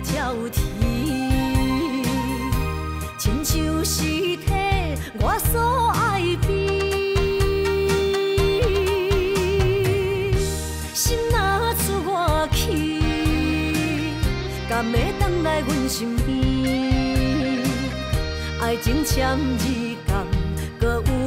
挑剔，亲像是替我所爱比。心若出外去，敢会当来阮身边？爱情签字共，有。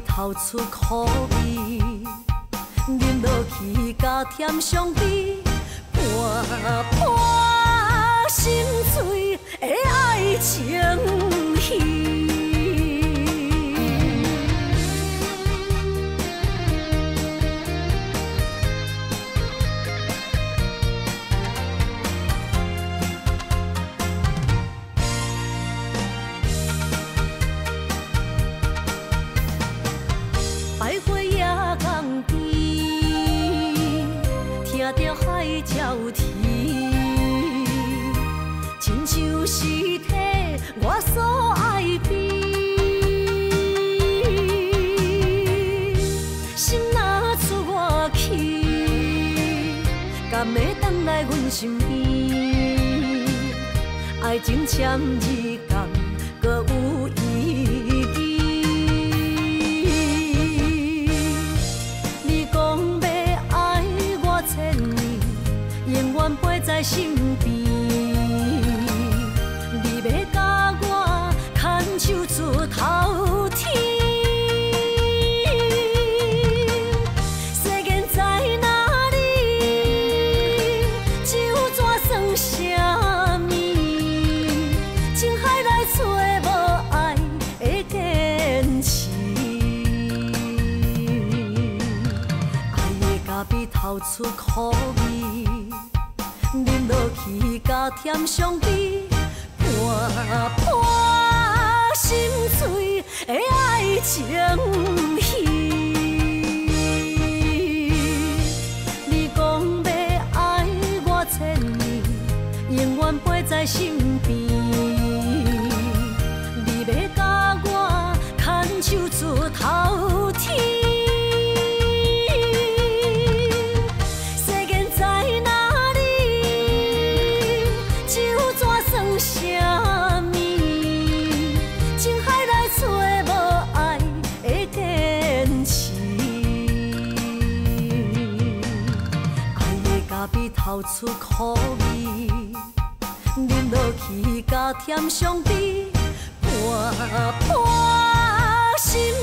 透出苦味，饮落去甲甜相比，伴伴。听着海鸟啼，亲像是替我所爱边。心若出我去，敢会回来阮身边？爱情签字敢搁有远陪在身边。你要甲我牵手出头天。世间在哪里？酒怎算什么？情海来找无爱的天赐。爱的咖啡透出苦味，去甲甜相比，伴伴心碎的爱情戏。你讲要爱我千年，永远陪在心流出苦味，饮落去加添伤悲，半半心。